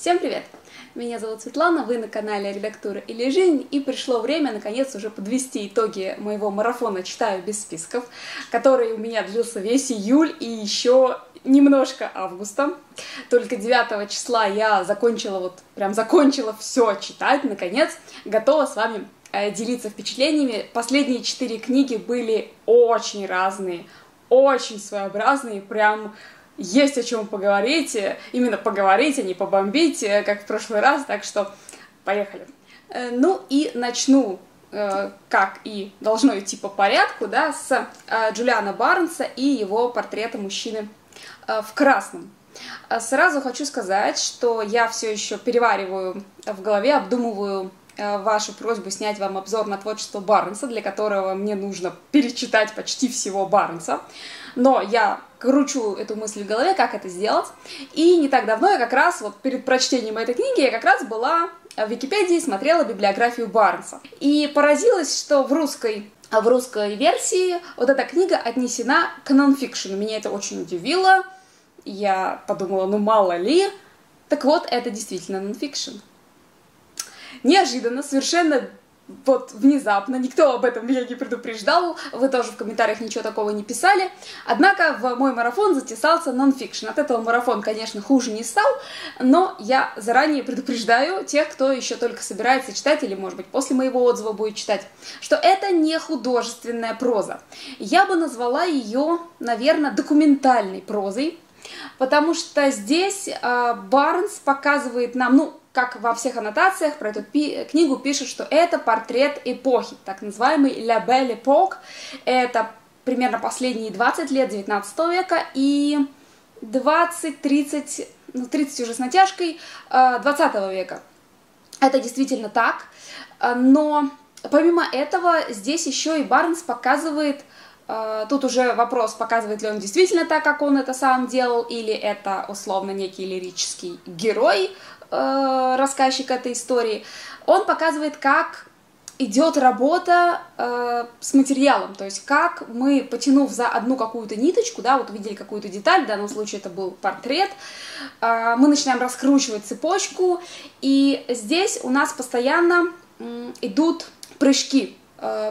Всем привет! Меня зовут Светлана, вы на канале Редактура или Жизнь, и пришло время, наконец, уже подвести итоги моего марафона «Читаю без списков», который у меня длился весь июль и еще немножко августа. Только 9 числа я закончила, вот прям закончила все читать, наконец, готова с вами э, делиться впечатлениями. Последние четыре книги были очень разные, очень своеобразные, прям есть о чем поговорить, именно поговорить, а не побомбить, э, как в прошлый раз, так что поехали. Э, ну и начну, э, как и должно идти по порядку, да, с Джулиана Барнса и его портрета мужчины в красном. Сразу хочу сказать, что я все еще перевариваю в голове, обдумываю вашу просьбу снять вам обзор на творчество Барнса, для которого мне нужно перечитать почти всего Барнса. Но я кручу эту мысль в голове, как это сделать. И не так давно я как раз, вот перед прочтением этой книги, я как раз была в Википедии, смотрела библиографию Барнса. И поразилась, что в русской в русской версии вот эта книга отнесена к нонфикшену. Меня это очень удивило. Я подумала, ну мало ли. Так вот, это действительно нонфикшн. Неожиданно, совершенно вот внезапно, никто об этом меня не предупреждал, вы тоже в комментариях ничего такого не писали. Однако в мой марафон затесался нонфикшн. От этого марафон, конечно, хуже не стал, но я заранее предупреждаю тех, кто еще только собирается читать, или, может быть, после моего отзыва будет читать, что это не художественная проза. Я бы назвала ее, наверное, документальной прозой, потому что здесь э, Барнс показывает нам, ну, как во всех аннотациях про эту пи- книгу пишут, что это портрет эпохи, так называемый La Belle Époque. Это примерно последние 20 лет 19 века и 20-30, ну 30 уже с натяжкой, 20 э, века. Это действительно так, э, но помимо этого здесь еще и Барнс показывает Тут уже вопрос, показывает ли он действительно так, как он это сам делал, или это условно некий лирический герой, э, рассказчик этой истории, он показывает, как идет работа э, с материалом, то есть как мы, потянув за одну какую-то ниточку, да, вот увидели какую-то деталь, в данном случае это был портрет, э, мы начинаем раскручивать цепочку, и здесь у нас постоянно э, идут прыжки,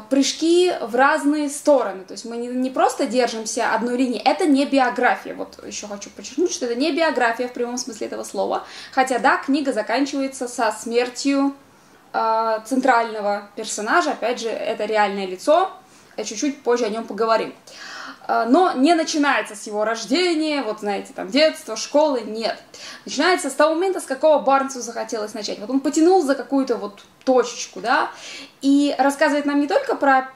прыжки в разные стороны. То есть мы не, не просто держимся одной линии. Это не биография. Вот еще хочу подчеркнуть, что это не биография в прямом смысле этого слова. Хотя, да, книга заканчивается со смертью э, центрального персонажа. Опять же, это реальное лицо. Чуть-чуть позже о нем поговорим. А, но не начинается с его рождения, вот знаете, там детство, школы, нет. Начинается с того момента, с какого Барнсу захотелось начать. Вот он потянул за какую-то вот точечку, да, и рассказывает нам не только про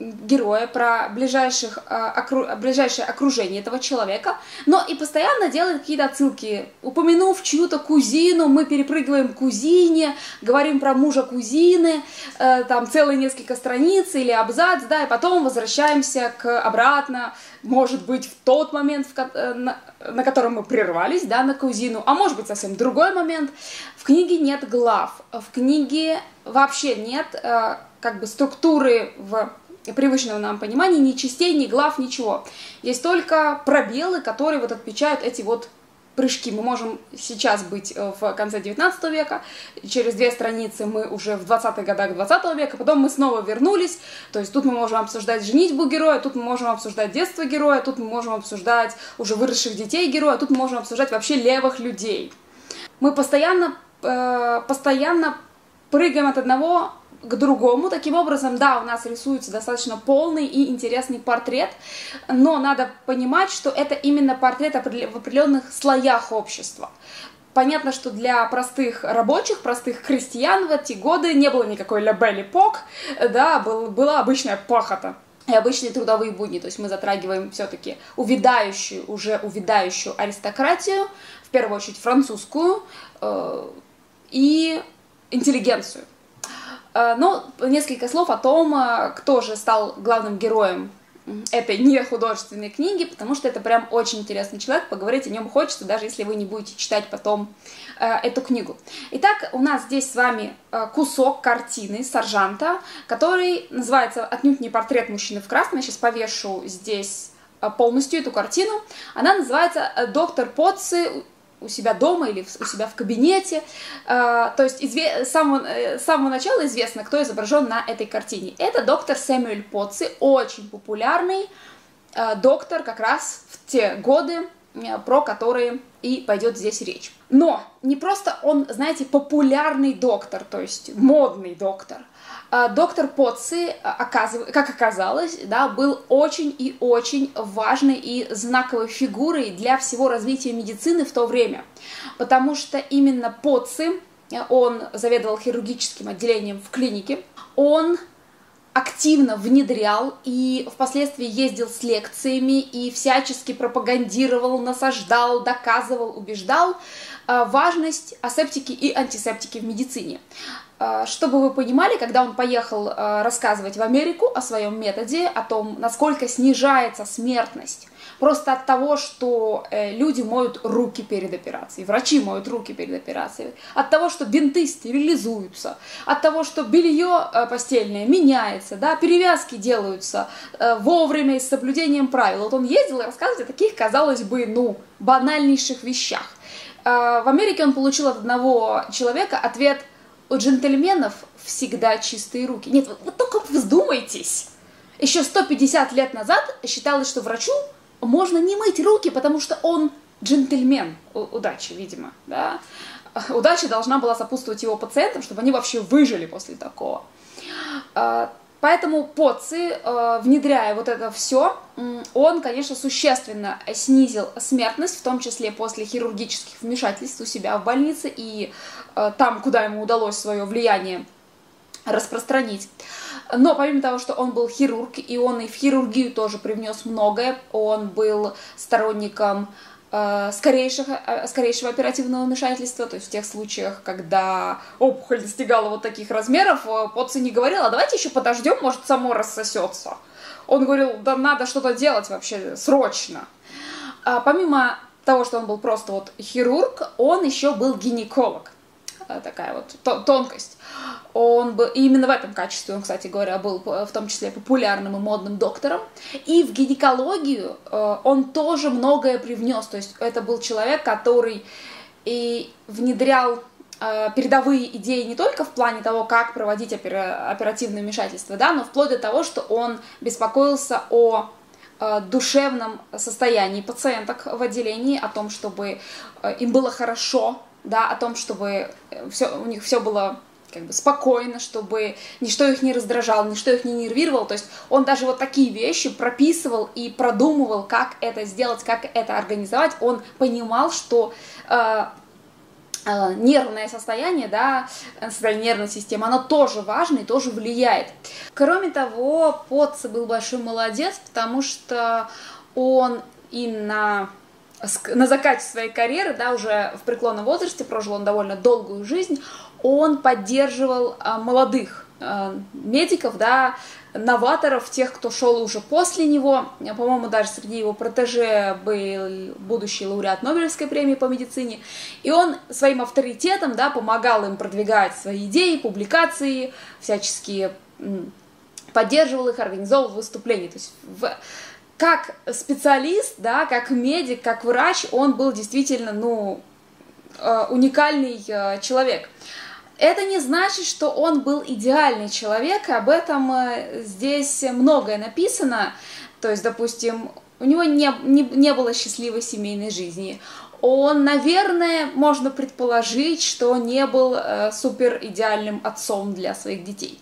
героя, про ближайших, а, окру, ближайшее окружение этого человека, но и постоянно делает какие-то отсылки. Упомянув чью-то кузину, мы перепрыгиваем к кузине, говорим про мужа кузины, э, там целые несколько страниц или абзац, да, и потом возвращаемся к обратно, может быть, в тот момент, в, э, на, на котором мы прервались, да, на кузину, а может быть, совсем другой момент. В книге нет глав, в книге вообще нет э, как бы структуры в привычного нам понимания, ни частей, ни глав, ничего. Есть только пробелы, которые вот отмечают эти вот прыжки. Мы можем сейчас быть э, в конце 19 века, через две страницы мы уже в 20-х годах 20 века, потом мы снова вернулись, то есть тут мы можем обсуждать женитьбу героя, тут мы можем обсуждать детство героя, тут мы можем обсуждать уже выросших детей героя, тут мы можем обсуждать вообще левых людей. Мы постоянно, э, постоянно прыгаем от одного к другому. Таким образом, да, у нас рисуется достаточно полный и интересный портрет, но надо понимать, что это именно портрет в определенных слоях общества. Понятно, что для простых рабочих, простых крестьян в эти годы не было никакой лабели пок, да, был, была обычная пахота и обычные трудовые будни. То есть мы затрагиваем все-таки увядающую, уже увядающую аристократию, в первую очередь французскую, э, и интеллигенцию. Э, но несколько слов о том, э, кто же стал главным героем этой не художественной книги, потому что это прям очень интересный человек, поговорить о нем хочется, даже если вы не будете читать потом э, эту книгу. Итак, у нас здесь с вами э, кусок картины Саржанта, который называется отнюдь не портрет мужчины в красном, я сейчас повешу здесь полностью эту картину. Она называется «Доктор Потци у себя дома или у себя в кабинете. Э, то есть с самого, с самого начала известно, кто изображен на этой картине. Это доктор Сэмюэль Потци, очень популярный доктор как раз в те годы, про которые и пойдет здесь речь. Но не просто он, знаете, популярный доктор, то есть модный доктор. А доктор Потци, как оказалось, да, был очень и очень важной и знаковой фигурой для всего развития медицины в то время. Потому что именно Потци, он заведовал хирургическим отделением в клинике, он активно внедрял и впоследствии ездил с лекциями и всячески пропагандировал, насаждал, доказывал, убеждал э, важность асептики и антисептики в медицине. Э, чтобы вы понимали, когда он поехал э, рассказывать в Америку о своем методе, о том, насколько снижается смертность просто от того, что э, люди моют руки перед операцией, врачи моют руки перед операцией, от того, что бинты стерилизуются, от того, что белье э, постельное меняется, да, перевязки делаются э, вовремя и с соблюдением правил. Вот он ездил и рассказывал о таких, казалось бы, ну, банальнейших вещах. В Америке он получил от одного человека ответ у джентльменов всегда чистые руки. Нет, вы, вы только вздумайтесь. Еще 150 лет назад считалось, что врачу можно не мыть руки, потому что он джентльмен удачи, видимо, да. Удача должна была сопутствовать его пациентам, чтобы они вообще выжили после такого. Поэтому Поци, э, внедряя вот это все, он, конечно, существенно снизил смертность, в том числе после хирургических вмешательств у себя в больнице и э, там, куда ему удалось свое влияние распространить. Но помимо того, что он был хирург, и он и в хирургию тоже привнес многое, он был сторонником скорейшего, э, скорейшего оперативного вмешательства, то есть в тех случаях, когда опухоль достигала вот таких размеров, э, Потци не говорил, а давайте еще подождем, может, само рассосется. Он говорил, да надо что-то делать вообще срочно. А помимо того, что он был просто вот хирург, он еще был гинеколог. Такая вот тонкость. Он был, и именно в этом качестве он, кстати говоря, был в том числе популярным и модным доктором. И в гинекологию э, он тоже многое привнес. То есть это был человек, который и внедрял э, передовые идеи не только в плане того, как проводить оперативное вмешательство, да, но вплоть до того, что он беспокоился о э, душевном состоянии пациенток в отделении, о том, чтобы им было хорошо, да, о том, чтобы все, у них все было как бы спокойно, чтобы ничто их не раздражало, ничто их не нервировало. То есть он даже вот такие вещи прописывал и продумывал, как это сделать, как это организовать. Он понимал, что э, э, нервное состояние, да, состояние нервной системы, оно тоже важно и тоже влияет. Кроме того, Потце был большой молодец, потому что он и на на закате своей карьеры, да, уже в преклонном возрасте, прожил он довольно долгую жизнь, он поддерживал а, молодых а, медиков, да, новаторов, тех, кто шел уже после него. По-моему, даже среди его протеже был будущий лауреат Нобелевской премии по медицине. И он своим авторитетом да, помогал им продвигать свои идеи, публикации, всячески поддерживал их, организовывал выступления. То есть в, как специалист, да, как медик, как врач, он был действительно, ну, э, уникальный э, человек. Это не значит, что он был идеальный человек, об этом э, здесь многое написано. То есть, допустим, у него не, не, не было счастливой семейной жизни он, наверное, можно предположить, что не был э, супер идеальным отцом для своих детей.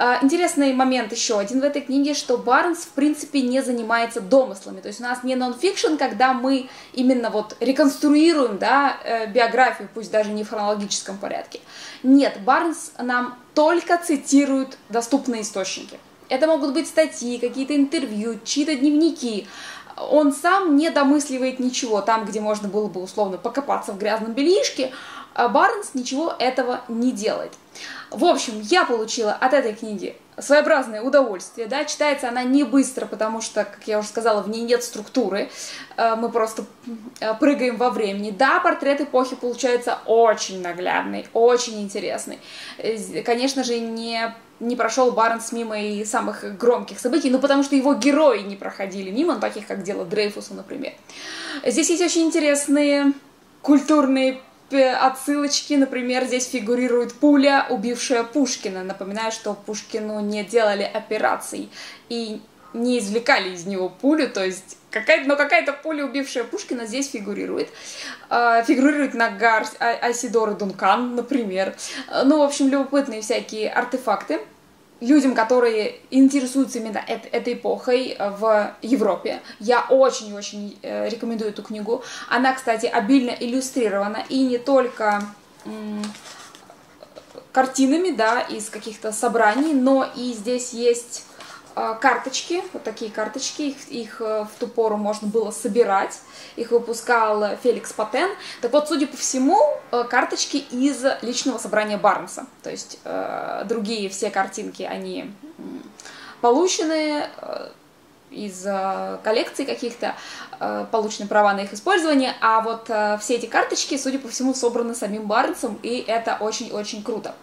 Э, интересный момент еще один в этой книге, что Барнс, в принципе, не занимается домыслами. То есть у нас не нон-фикшн, когда мы именно вот реконструируем да, э, биографию, пусть даже не в хронологическом порядке. Нет, Барнс нам только цитирует доступные источники. Это могут быть статьи, какие-то интервью, чьи-то дневники, он сам не домысливает ничего. Там, где можно было бы условно покопаться в грязном бельишке, а Барнс ничего этого не делает. В общем, я получила от этой книги своеобразное удовольствие, да, читается она не быстро, потому что, как я уже сказала, в ней нет структуры, э, мы просто э, прыгаем во времени. Да, портрет эпохи получается очень наглядный, очень интересный. Э, конечно же, не не прошел Барнс мимо и самых громких событий, ну потому что его герои не проходили мимо, ну, таких как дело Дрейфуса, например. Здесь есть очень интересные культурные отсылочки, например, здесь фигурирует пуля, убившая Пушкина. Напоминаю, что Пушкину не делали операций и не извлекали из него пулю, то есть какая-то, но какая-то пуля, убившая Пушкина, здесь фигурирует. А, фигурирует нагар а, Асидор Дункан, например. Ну, в общем, любопытные всякие артефакты людям, которые интересуются именно этой эпохой в Европе. Я очень-очень э, рекомендую эту книгу. Она, кстати, обильно иллюстрирована и не только картинами, да, из каких-то собраний, но и здесь есть а, карточки, вот такие карточки, их, их э, в ту пору можно было собирать, их выпускал Феликс Патен. Так вот, судя по всему, э, карточки из личного собрания Барнса, то есть э, другие все картинки, они получены э, из э, коллекций каких-то, э, получены права на их использование, а вот э, все эти карточки, судя по всему, собраны самим Барнсом, и это очень-очень круто.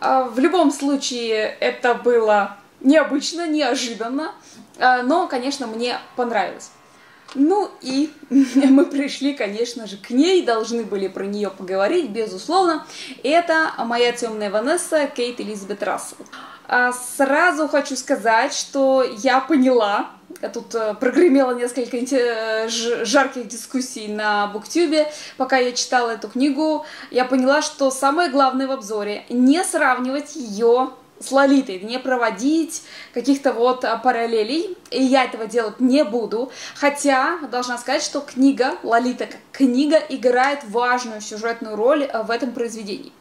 Э, в любом случае, это было необычно, неожиданно, э, но, конечно, мне понравилось. Ну и мы пришли, конечно же, к ней, должны были про нее поговорить, безусловно. Это моя темная Ванесса Кейт Элизабет Рассел. А сразу хочу сказать, что я поняла, я тут э, прогремела несколько э, жарких дискуссий на Буктюбе, пока я читала эту книгу, я поняла, что самое главное в обзоре не сравнивать ее с Лолитой, не проводить каких-то вот а, параллелей, и я этого делать не буду, хотя должна сказать, что книга, Лолита как книга играет важную сюжетную роль а, в этом произведении.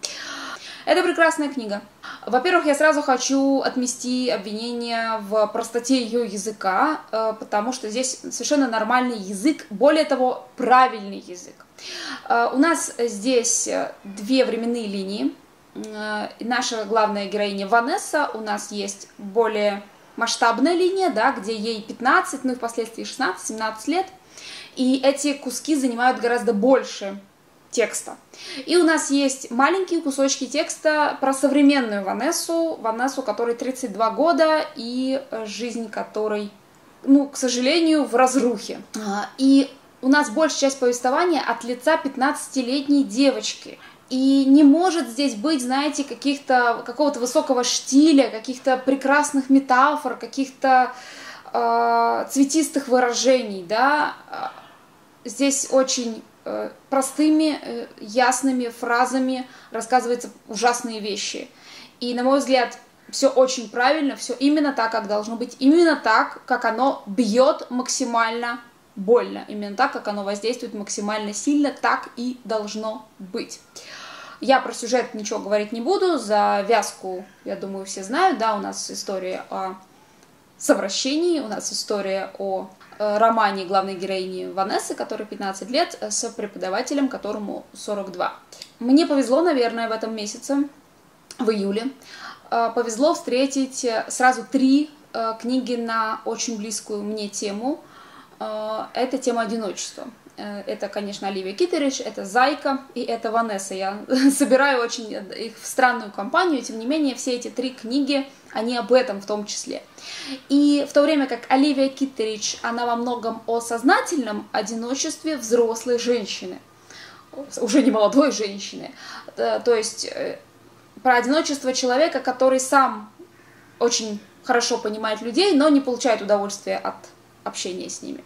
Это прекрасная книга. Во-первых, я сразу хочу отмести обвинение в простоте ее языка, а, потому что здесь совершенно нормальный язык, более того, правильный язык. У нас здесь две временные линии, Э, наша главная героиня Ванесса, у нас есть более масштабная линия, да, где ей 15, ну и впоследствии 16-17 лет, и эти куски занимают гораздо больше текста. И у нас есть маленькие кусочки текста про современную Ванессу, Ванессу, которой 32 года и жизнь которой, ну, к сожалению, в разрухе. А, и у нас большая часть повествования от лица 15-летней девочки. И не может здесь быть, знаете, каких-то, какого-то высокого штиля, каких-то прекрасных метафор, каких-то э, цветистых выражений, да. Здесь очень э, простыми, э, ясными фразами рассказываются ужасные вещи. И, на мой взгляд, все очень правильно, все именно так, как должно быть, именно так, как оно бьет максимально больно. Именно так, как оно воздействует максимально сильно, так и должно быть. Я про сюжет ничего говорить не буду, за вязку, я думаю, все знают, да, у нас история о совращении, у нас история о э, романе главной героини Ванессы, которой 15 лет, э, с преподавателем, которому 42. Мне повезло, наверное, в этом месяце, в июле, э, повезло встретить сразу три книги на очень близкую мне тему. Это тема одиночества. Э, это, конечно, Оливия Китерич, это Зайка и это Ванесса. Я собираю очень их в странную компанию, тем не менее, все эти три книги, они об этом в том числе. И в то время как Оливия Китерич, она во многом о сознательном одиночестве взрослой женщины, уже не молодой женщины, э, то есть э, про одиночество человека, который сам очень хорошо понимает людей, но не получает удовольствия от общения с ними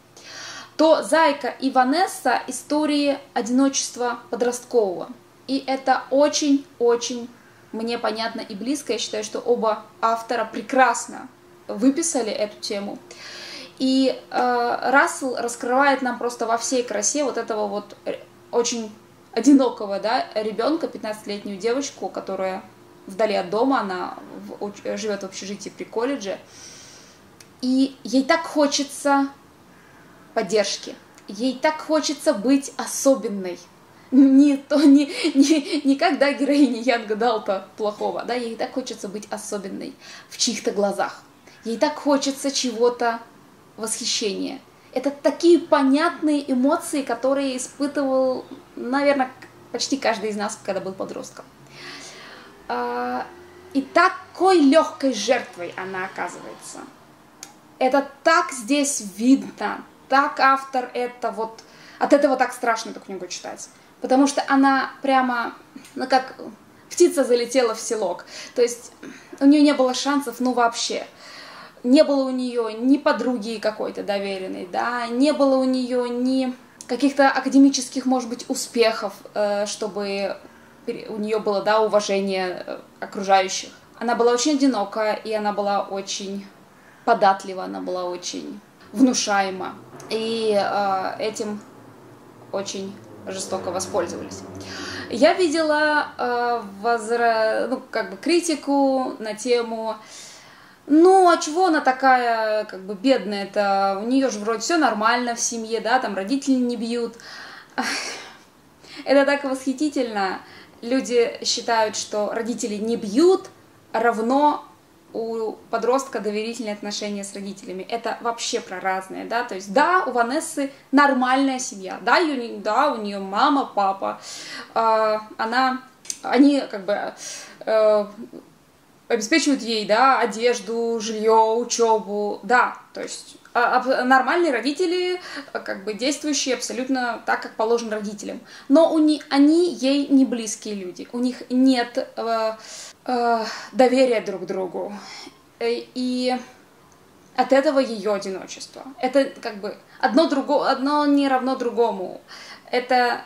то Зайка и Ванесса – истории одиночества подросткового. И это очень-очень мне понятно и близко. Я считаю, что оба автора прекрасно выписали эту тему. И э, Рассел раскрывает нам просто во всей красе вот этого вот очень одинокого да, ребенка, 15-летнюю девочку, которая вдали от дома, она в, живет в общежитии при колледже. И ей так хочется поддержки. Ей так хочется быть особенной. Не, то, не, не, не когда героиня Янга Далта плохого, да, ей так хочется быть особенной в чьих-то глазах. Ей так хочется чего-то восхищения. Это такие понятные эмоции, которые испытывал, наверное, почти каждый из нас, когда был подростком. А, и такой легкой жертвой она оказывается. Это так здесь видно, так автор это вот От этого так страшно эту книгу читать. Потому что она прямо, ну как птица залетела в селок. То есть у нее не было шансов, ну вообще. Не было у нее ни подруги какой-то доверенной, да, не было у нее ни каких-то академических, может быть, успехов, э, чтобы у нее было, да, уважение э, окружающих. Она была очень одинока, и она была очень податлива, она была очень внушаема. И э, этим очень жестоко воспользовались. Я видела э, возра... ну, как бы критику на тему ну, а чего она такая, как бы, бедная Это У нее же вроде все нормально в семье, да, там родители не бьют. Это так восхитительно. Люди считают, что родители не бьют, равно у подростка доверительные отношения с родителями. Это вообще про разное, да, то есть, да, у Ванессы нормальная семья, да, ее, да, у нее мама, папа, э, она, они как бы э, обеспечивают ей, да, одежду, жилье, учебу, да, то есть а, а, нормальные родители, как бы действующие абсолютно так, как положено родителям. Но у не, они ей не близкие люди, у них нет э, э, доверия друг другу. Э, и от этого ее одиночество. Это как бы одно, друго, одно не равно другому. Это,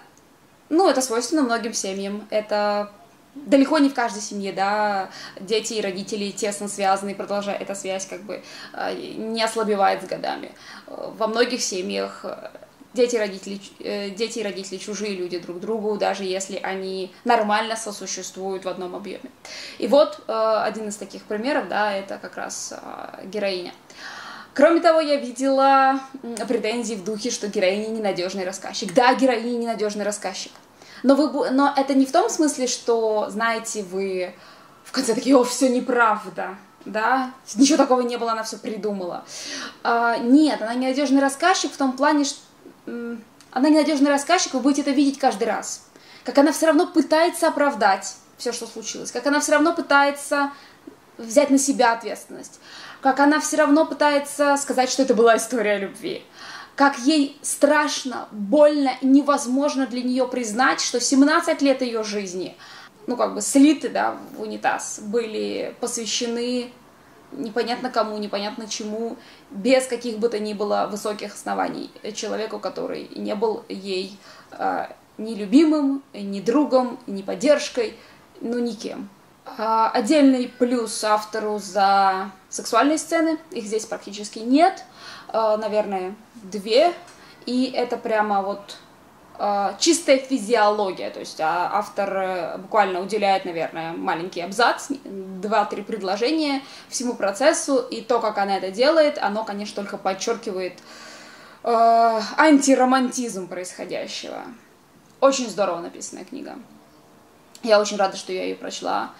ну, это свойственно многим семьям. Это далеко не в каждой семье, да, дети и родители тесно связаны, и продолжая эта связь как бы э, не ослабевает с годами. Во многих семьях э, дети и родители, э, дети и родители чужие люди друг другу, даже если они нормально сосуществуют в одном объеме. И вот один из таких примеров, да, это как раз героиня. Кроме того, я видела претензии в духе, что героиня ненадежный рассказчик. Да, героиня ненадежный рассказчик. Но, вы, но это не в том смысле, что, знаете, вы в конце такие, о, все неправда, да, ничего такого не было, она все придумала. А, нет, она ненадежный рассказчик в том плане, что она ненадежный рассказчик, вы будете это видеть каждый раз. Как она все равно пытается оправдать все, что случилось, как она все равно пытается взять на себя ответственность, как она все равно пытается сказать, что это была история любви как ей страшно, больно невозможно для нее признать, что 17 лет ее жизни, ну, как бы слиты, да, в унитаз, были посвящены непонятно кому, непонятно чему, без каких бы то ни было высоких оснований человеку, который не был ей э, ни любимым, ни другом, ни поддержкой, ну, никем. Э, отдельный плюс автору за сексуальные сцены, их здесь практически нет – наверное, две, и это прямо вот э, чистая физиология, то есть а, автор э, буквально уделяет, наверное, маленький абзац, два-три предложения всему процессу, и то, как она это делает, оно, конечно, только подчеркивает э, антиромантизм происходящего. Очень здорово написанная книга. Я очень рада, что я ее прочла.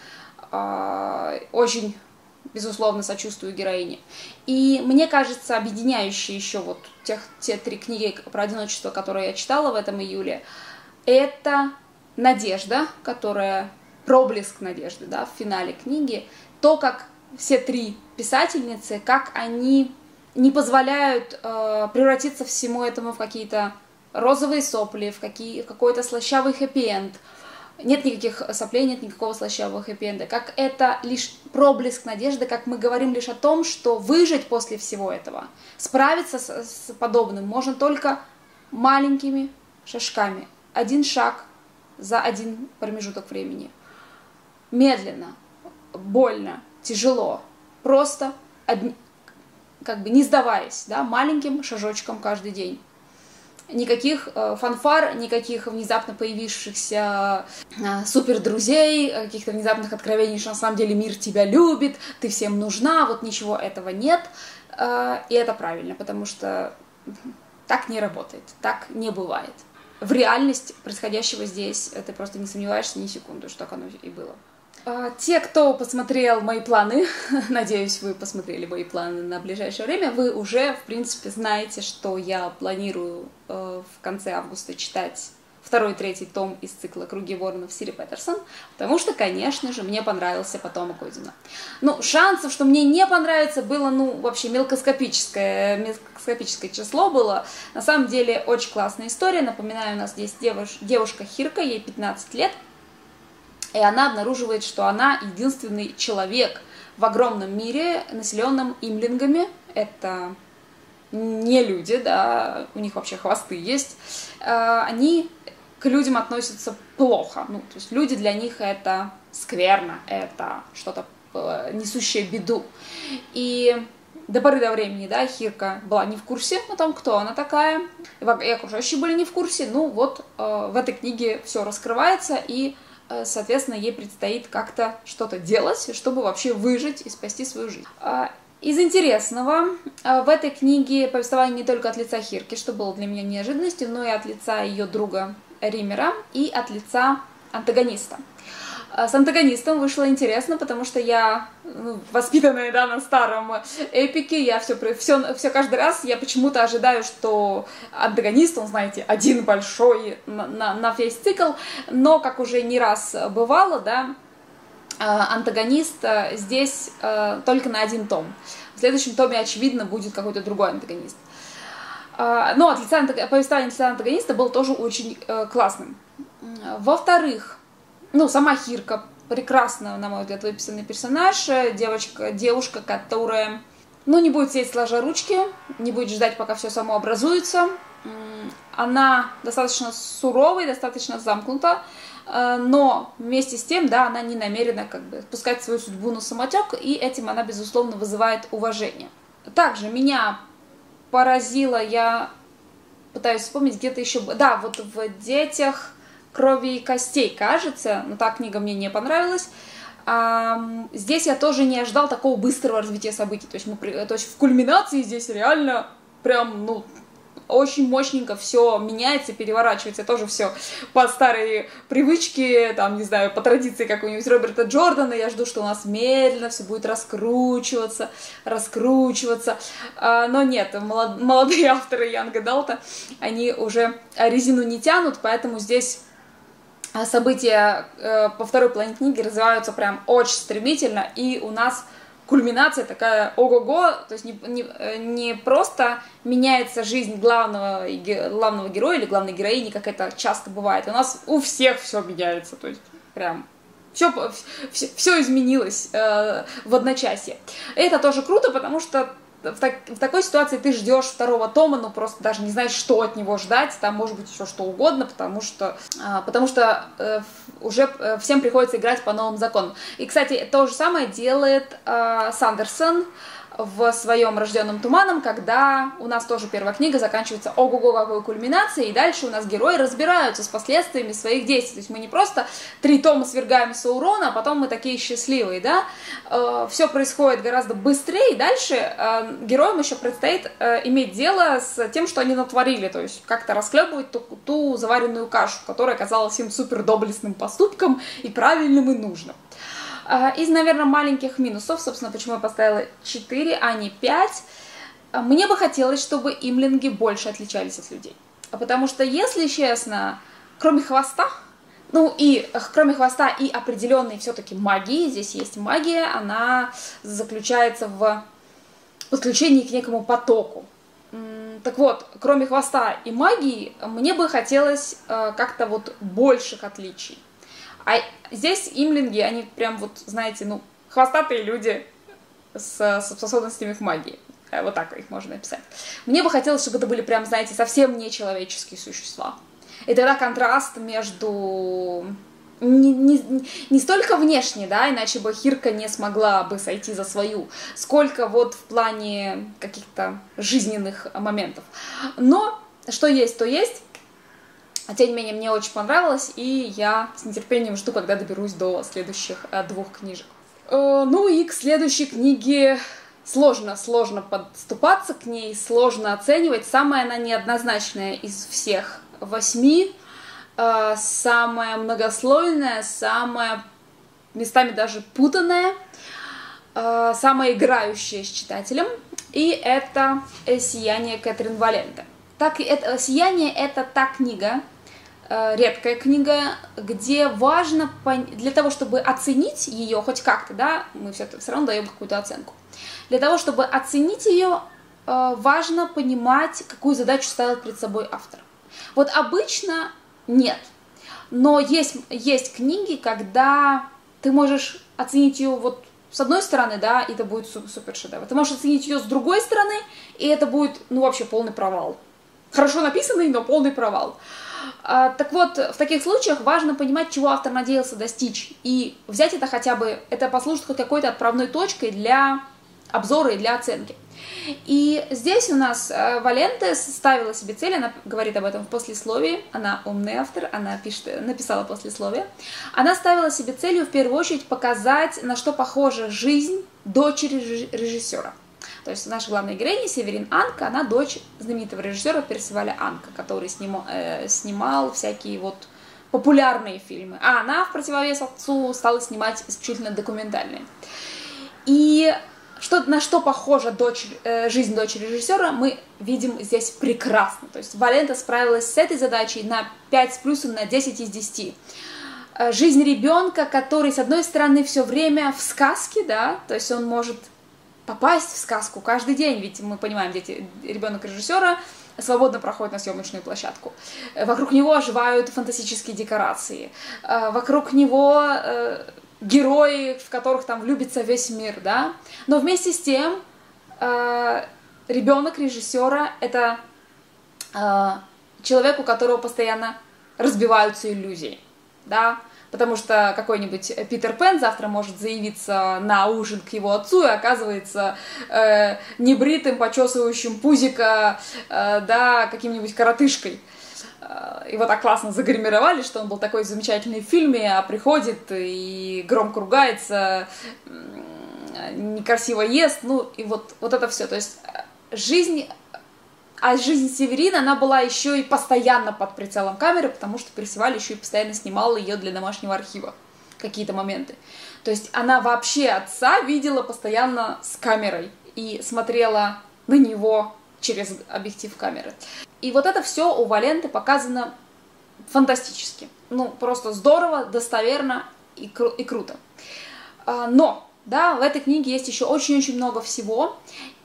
Э, очень безусловно, сочувствую героине. И мне кажется, объединяющие еще вот тех, те три книги про одиночество, которые я читала в этом июле, это надежда, которая проблеск надежды, да, в финале книги, то, как все три писательницы, как они не позволяют э, превратиться всему этому в какие-то розовые сопли, в, какие, в какой-то слащавый хэппи-энд, нет никаких соплей, нет никакого слащавого хэппи-энда. Как это лишь проблеск надежды, как мы говорим лишь о том, что выжить после всего этого, справиться с, с подобным можно только маленькими шажками. Один шаг за один промежуток времени. Медленно, больно, тяжело, просто одни, как бы не сдаваясь, да, маленьким шажочком каждый день. Никаких э, фанфар, никаких внезапно появившихся э, супер друзей, каких-то внезапных откровений, что на самом деле мир тебя любит, ты всем нужна, вот ничего этого нет. Э, и это правильно, потому что так не работает, так не бывает. В реальность происходящего здесь ты просто не сомневаешься ни секунду, что так оно и было. А, те, кто посмотрел мои планы, надеюсь, вы посмотрели мои планы на ближайшее время, вы уже, в принципе, знаете, что я планирую э, в конце августа читать второй и третий том из цикла «Круги воронов» Сири Петерсон, потому что, конечно же, мне понравился потомок Одина. Ну, шансов, что мне не понравится, было, ну, вообще мелкоскопическое, мелкоскопическое число было. На самом деле, очень классная история. Напоминаю, у нас здесь девуш, девушка Хирка, ей 15 лет, и она обнаруживает, что она единственный человек в огромном мире, населенном имлингами. Это не люди, да, у них вообще хвосты есть. Э, они к людям относятся плохо. Ну, то есть люди для них это скверно, это что-то э, несущее беду. И до поры до времени, да, Хирка была не в курсе о том, кто она такая, и окружающие были не в курсе. Ну, вот э, в этой книге все раскрывается, и, соответственно, ей предстоит как-то что-то делать, чтобы вообще выжить и спасти свою жизнь. А, из интересного, э, в этой книге повествование не только от лица Хирки, что было для меня неожиданностью, но и от лица ее друга Римера и от лица антагониста. А, с антагонистом вышло интересно, потому что я, ну, воспитанная да, на старом эпике, я все, все, все каждый раз, я почему-то ожидаю, что антагонист, он, знаете, один большой на, на, на весь цикл, но, как уже не раз бывало, да, а, антагонист а, здесь только на один том. В следующем томе, очевидно, будет какой-то другой антагонист. Но от лица, повествование лица антагониста было тоже очень э, классным. Во-вторых, ну, сама Хирка прекрасно, на мой взгляд, выписанный персонаж. Девочка, девушка, которая, ну, не будет сидеть сложа ручки, не будет ждать, пока все само образуется. Она достаточно суровая, достаточно замкнута, э, но вместе с тем, да, она не намерена как бы пускать свою судьбу на самотек, и этим она, безусловно, вызывает уважение. Также меня поразило, я пытаюсь вспомнить, где-то еще... Да, вот в «Детях крови и костей», кажется, но та книга мне не понравилась. Здесь я тоже не ожидал такого быстрого развития событий. То есть, мы, то есть в кульминации здесь реально прям, ну, очень мощненько все меняется, переворачивается тоже все по старой привычке, там, не знаю, по традиции какой-нибудь Роберта Джордана, я жду, что у нас медленно все будет раскручиваться, раскручиваться, а, но нет, молодые авторы Янга Далта, они уже резину не тянут, поэтому здесь события э, по второй половине книги развиваются прям очень стремительно, и у нас кульминация такая ого-го, то есть не, не, не просто меняется жизнь главного, главного героя или главной героини, как это часто бывает. У нас у всех все меняется, то есть прям все, все, все изменилось э, в одночасье. Это тоже круто, потому что в, так, в такой ситуации ты ждешь второго тома, но просто даже не знаешь, что от него ждать, там может быть еще что угодно, потому что, а, потому что э, уже э, всем приходится играть по новым законам. И, кстати, то же самое делает э, Сандерсон, в своем рожденном туманом, когда у нас тоже первая книга заканчивается ого-го какой кульминацией, и дальше у нас герои разбираются с последствиями своих действий. То есть мы не просто три тома свергаем Саурона, а потом мы такие счастливые, да. Э, все происходит гораздо быстрее, и дальше э, героям еще предстоит э, иметь дело с тем, что они натворили, то есть как-то расхлебывать ту, ту заваренную кашу, которая казалась им супер доблестным поступком и правильным и нужным. А, из, наверное, маленьких минусов, собственно, почему я поставила 4, а не 5, а, мне бы хотелось, чтобы имлинги больше отличались от людей. А потому что, если честно, кроме хвоста, ну и кроме хвоста и определенной все-таки магии, здесь есть магия, она заключается в подключении к некому потоку. Так вот, кроме хвоста и магии, мне бы хотелось как-то вот больших отличий. А здесь имлинги, они прям вот, знаете, ну, хвостатые люди с, с способностями к магии. Э, вот так их можно написать. Мне бы хотелось, чтобы это были прям, знаете, совсем нечеловеческие существа. И тогда контраст между не, не, не столько внешне, да, иначе бы Хирка не смогла бы сойти за свою, сколько вот в плане каких-то жизненных моментов. Но что есть, то есть. А тем не менее, мне очень понравилось, и я с нетерпением жду, когда доберусь до следующих э, двух книжек. Э, ну и к следующей книге сложно, сложно подступаться к ней, сложно оценивать. Самая она неоднозначная из всех восьми, э, самая многослойная, самая местами даже путанная, самая играющая с читателем. И это «Сияние Кэтрин Валенте». Так, это, «Сияние» — это та книга, редкая книга, где важно для того, чтобы оценить ее хоть как-то, да, мы все, все равно даем какую-то оценку. Для того, чтобы оценить ее, э, важно понимать, какую задачу ставил перед собой автор. Вот обычно нет, но есть, есть книги, когда ты можешь оценить ее вот с одной стороны, да, и это будет супер шедевр. Ты можешь оценить ее с другой стороны, и это будет, ну, вообще полный провал. Хорошо написанный, но полный провал. А, так вот, в таких случаях важно понимать, чего автор надеялся достичь, и взять это хотя бы, это послужит хоть какой-то отправной точкой для обзора и для оценки. И здесь у нас э, Валенте ставила себе цель, она говорит об этом в послесловии, она умный автор, она пишет, написала послесловие. Она ставила себе целью в первую очередь показать, на что похожа жизнь дочери режиссера. То есть наша главная героиня Северин Анка, она дочь знаменитого режиссера Персиваля Анка, который снимал, э, снимал всякие вот популярные фильмы. А она в противовес отцу стала снимать исключительно документальные. И что, на что похожа дочь, э, жизнь дочери режиссера, мы видим здесь прекрасно. То есть Валента справилась с этой задачей на 5 с плюсом, на 10 из 10. Э, жизнь ребенка, который, с одной стороны, все время в сказке, да, то есть он может попасть в сказку каждый день, ведь мы понимаем, дети, ребенок режиссера свободно проходит на съемочную площадку. Э, вокруг него оживают фантастические декорации. Э, вокруг него э, герои, в которых там влюбится весь мир, да. Но вместе с тем ребенок режиссера это человек, у которого постоянно разбиваются иллюзии, да. Потому что какой-нибудь Питер Пен завтра может заявиться на ужин к его отцу и оказывается э, небритым, почесывающим пузика, э, да, каким-нибудь коротышкой. Э, его так классно загримировали, что он был такой замечательный в фильме, а приходит и громко ругается, некрасиво ест, ну и вот, вот это все. То есть э, жизнь, а жизнь Северина, она была еще и постоянно под прицелом камеры, потому что Персиваль еще и постоянно снимал ее для домашнего архива какие-то моменты. То есть она вообще отца видела постоянно с камерой и смотрела на него через объектив камеры. И вот это все у Валенты показано фантастически. Ну, просто здорово, достоверно и, кру- и круто. А, но, да, в этой книге есть еще очень-очень много всего.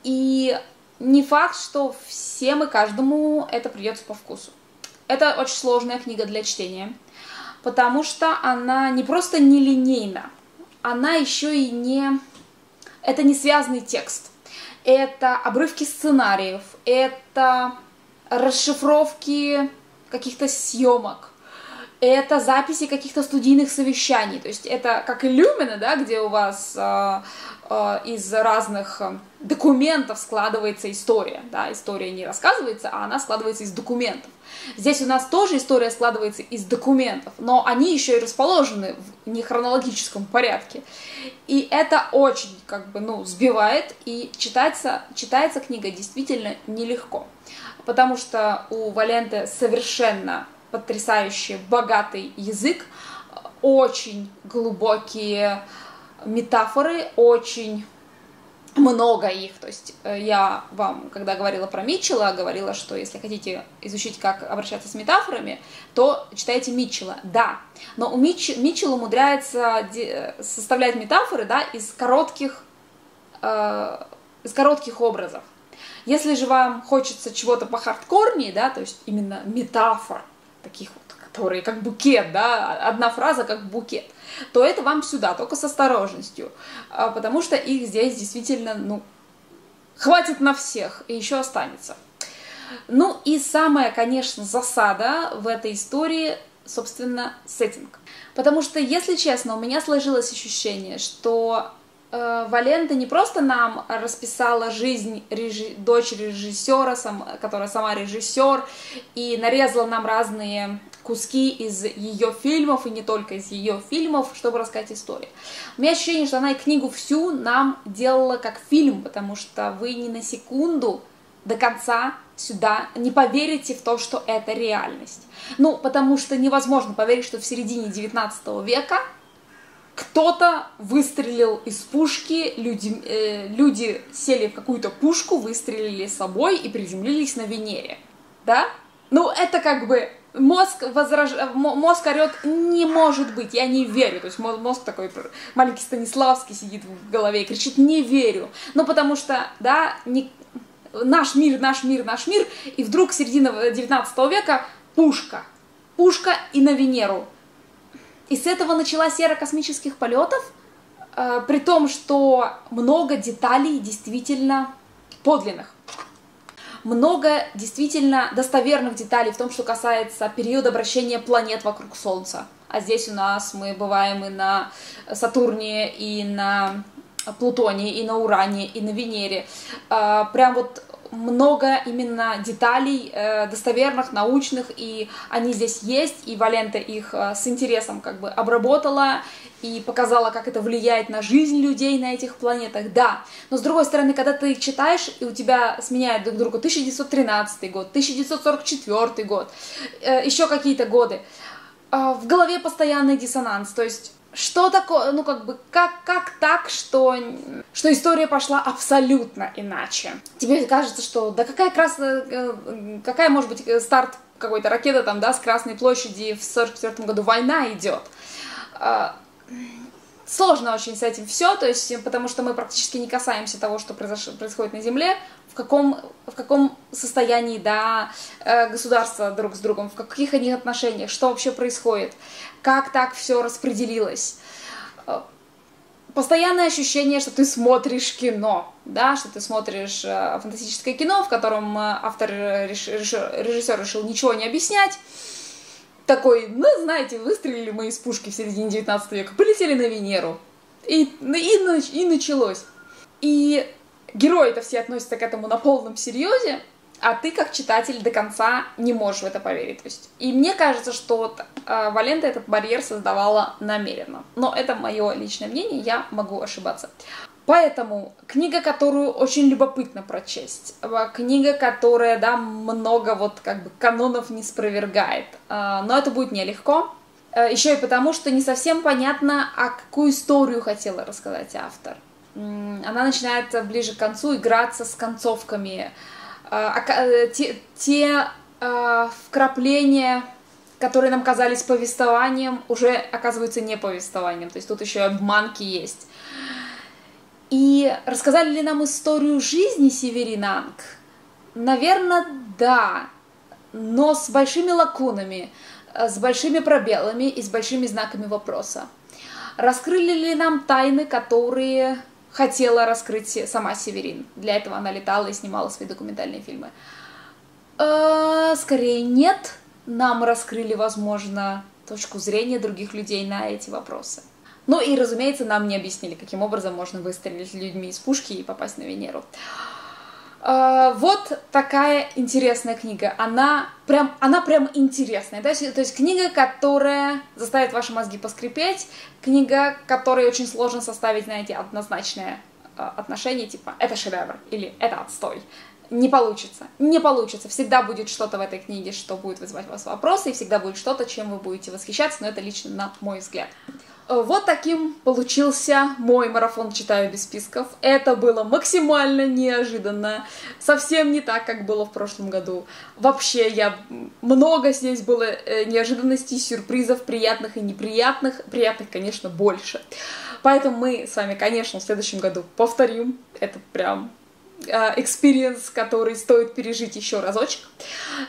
И не факт, что всем и каждому это придется по вкусу. Это очень сложная книга для чтения, потому что она не просто нелинейна, она еще и не... Это не связанный текст это обрывки сценариев, это расшифровки каких-то съемок, это записи каких-то студийных совещаний. То есть это как иллюмина, да, где у вас э, из разных документов складывается история. Да, история не рассказывается, а она складывается из документов. Здесь у нас тоже история складывается из документов, но они еще и расположены в нехронологическом порядке. И это очень как бы, ну, сбивает, и читается, читается книга действительно нелегко. Потому что у Валенты совершенно потрясающий, богатый язык, очень глубокие метафоры, очень много их. То есть э, я вам, когда говорила про Митчелла, говорила, что если хотите изучить, как обращаться с метафорами, то читайте Митчелла. Да, но у Митч... Митчелл умудряется составлять метафоры да, из коротких, э, из коротких образов. Если же вам хочется чего-то по хардкорнее, да, то есть именно метафор, таких вот, которые как букет, да, одна фраза как букет, то это вам сюда, только с осторожностью, а, потому что их здесь действительно, ну, хватит на всех и еще останется. Ну и самая, конечно, засада в этой истории, собственно, сеттинг. Потому что, если честно, у меня сложилось ощущение, что э, Валента не просто нам расписала жизнь режи... дочери режиссера, сам... которая сама режиссер, и нарезала нам разные куски из ее фильмов, и не только из ее фильмов, чтобы рассказать историю. У меня ощущение, что она и книгу всю нам делала как фильм, потому что вы ни на секунду до конца сюда не поверите в то, что это реальность. Ну, потому что невозможно поверить, что в середине 19 века кто-то выстрелил из пушки, люди, э, люди сели в какую-то пушку, выстрелили собой и приземлились на Венере. Да? Ну, это как бы мозг, возраж... мозг орет, не может быть, я не верю. То есть мозг такой, маленький Станиславский сидит в голове и кричит, не верю. Ну, потому что, да, не... наш мир, наш мир, наш мир, и вдруг середина 19 века пушка. Пушка и на Венеру. И с этого началась эра космических полетов, э, при том, что много деталей действительно подлинных много действительно достоверных деталей в том, что касается периода обращения планет вокруг Солнца. А здесь у нас мы бываем и на Сатурне, и на Плутоне, и на Уране, и на Венере. А, прям вот много именно деталей э, достоверных, научных, и они здесь есть, и Валента их э, с интересом как бы обработала и показала, как это влияет на жизнь людей на этих планетах, да. Но с другой стороны, когда ты их читаешь, и у тебя сменяют друг друга 1913 год, 1944 год, э, еще какие-то годы, э, в голове постоянный диссонанс, то есть что такое, ну как бы, как, как так, что, что история пошла абсолютно иначе? Тебе кажется, что да какая красная, э, какая может быть старт какой-то ракеты там, да, с Красной площади в 44 году война идет. Сложно очень с этим все, то есть, потому что мы практически не касаемся того, что произош... происходит на Земле, в каком, в каком состоянии, да, э, государства друг с другом, в каких они отношениях, что вообще происходит, как так все распределилось. Э, постоянное ощущение, что ты смотришь кино, да, что ты смотришь э, фантастическое кино, в котором автор, режиссер решил ничего не объяснять, такой, ну, знаете, выстрелили мы из пушки в середине 19 века, полетели на Венеру. И, и, и началось. И герои-то все относятся к этому на полном серьезе, а ты как читатель до конца не можешь в это поверить. То есть, и мне кажется, что вот, э, Валента этот барьер создавала намеренно. Но это мое личное мнение, я могу ошибаться. Поэтому книга, которую очень любопытно прочесть, э, книга, которая, да, много вот как бы канонов не спровергает, э, но это будет нелегко, э, еще и потому, что не совсем понятно, а какую историю хотела рассказать автор. Она начинает ближе к концу играться с концовками, те, те вкрапления, которые нам казались повествованием, уже оказываются не повествованием, то есть тут еще и обманки есть. И рассказали ли нам историю жизни Северинанг? Наверное, да, но с большими лакунами, э, с большими пробелами и с большими знаками вопроса. Раскрыли ли нам тайны, которые хотела раскрыть сама Северин? Для этого она летала и снимала свои документальные фильмы. Э, скорее нет, нам раскрыли, возможно, точку зрения других людей на эти вопросы. Ну и, разумеется, нам не объяснили, каким образом можно выстрелить людьми из пушки и попасть на Венеру. А, вот такая интересная книга. Она прям, она прям интересная. Да? То есть книга, которая заставит ваши мозги поскрипеть, книга, которой очень сложно составить, знаете, однозначное а, отношение, типа это шедевр или это отстой. Не получится. Не получится. Всегда будет что-то в этой книге, что будет вызывать у вас вопросы, и всегда будет что-то, чем вы будете восхищаться, но это лично на мой взгляд. Вот таким получился мой марафон «Читаю без списков». Это было максимально неожиданно, совсем не так, как было в прошлом году. Вообще, я много здесь было э, неожиданностей, сюрпризов, приятных и неприятных. Приятных, конечно, больше. Поэтому мы с вами, конечно, в следующем году повторим. Это прям experience, который стоит пережить еще разочек.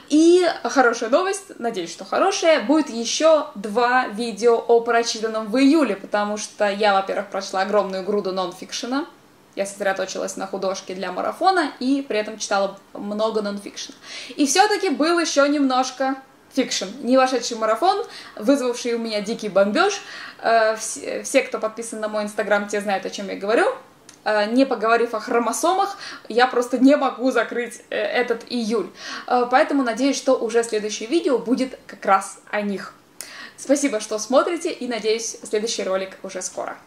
И хорошая новость, надеюсь, что хорошая, будет еще два видео о прочитанном в июле, потому что я, во-первых, прочла огромную груду нонфикшена, я сосредоточилась на художке для марафона и при этом читала много нонфикшена. И все-таки был еще немножко фикшн, не вошедший марафон, вызвавший у меня дикий бомбеж. Э, все, кто подписан на мой инстаграм, те знают, о чем я говорю. Э, не поговорив о хромосомах, я просто не могу закрыть э, этот июль. Э, поэтому надеюсь, что уже следующее видео будет как раз о них. Спасибо, что смотрите, и надеюсь, следующий ролик уже скоро.